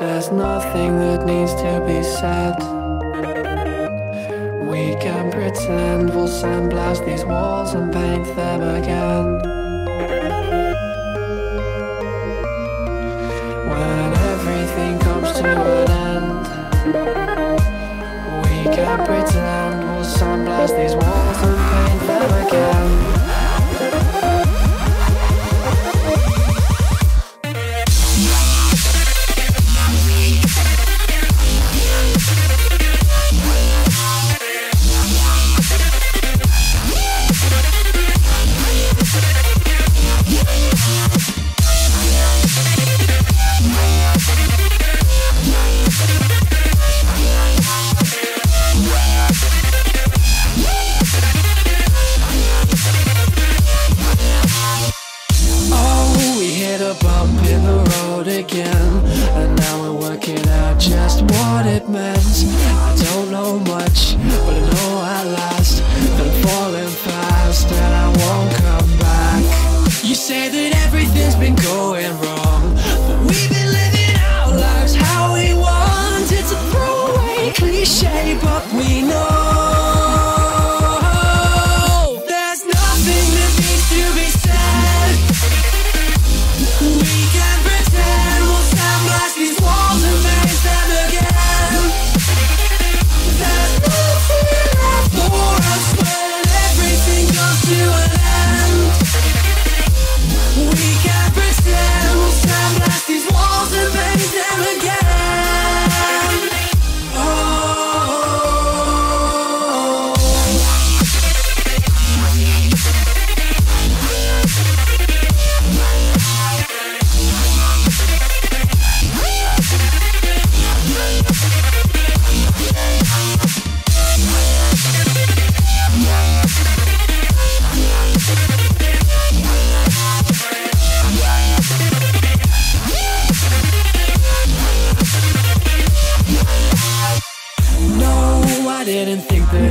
There's nothing that needs to be said. We can pretend we'll sandblast these walls and paint them again. When everything comes to an end, we can pretend we'll sandblast these walls and paint them again. Say that everything's been going wrong, but we've been living our lives how we want. It's a throwaway cliche, but we know.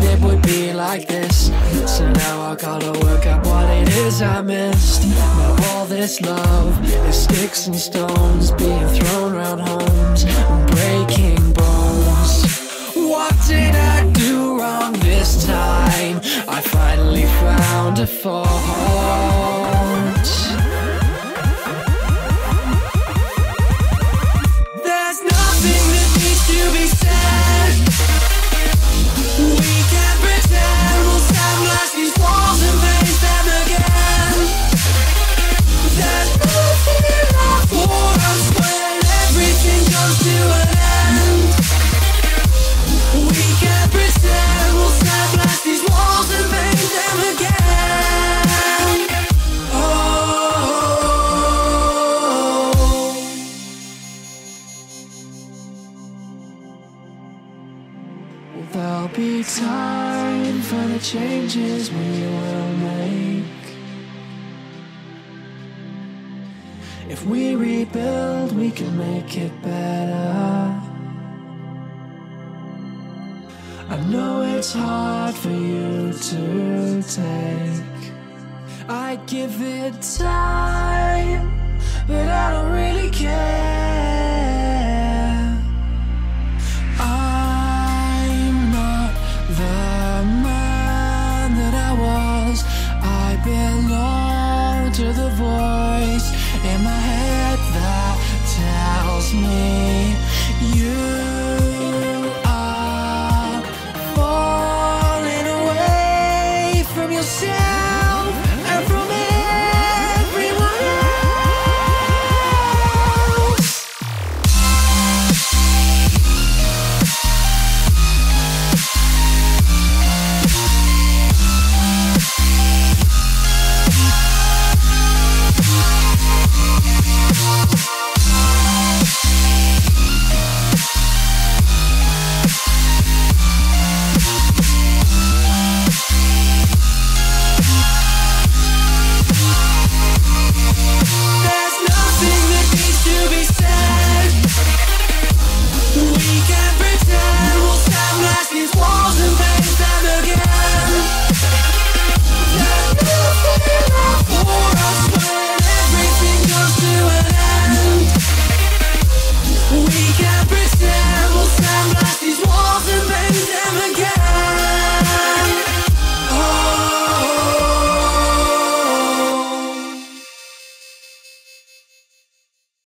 It would be like this. So now I gotta work out what it is I missed. Now all this love is sticks and stones being thrown around homes and breaking bones. What did I do wrong this time? I finally found a fault. Time for the changes we will make. If we rebuild, we can make it better. I know it's hard for you to take. I give it time, belong to the voice in my head that tells me you